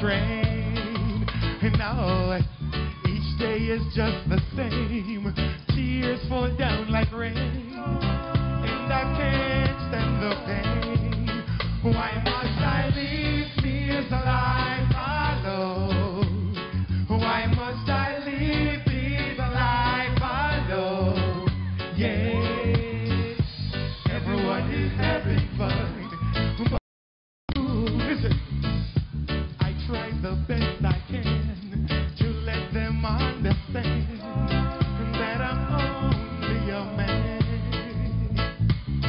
train. And now each day is just the same. Tears fall down like rain. And I can't stand the pain. Why must I leave me as alive alone? Why must I leave me alive alone? Yes, everyone is having fun.